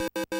you